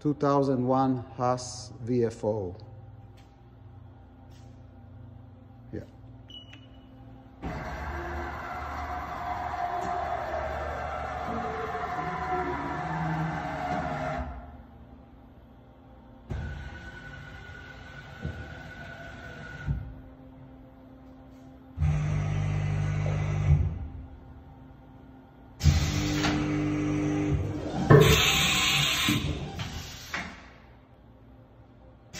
2001 Haas VFO. Yeah.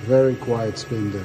Very quiet spindle.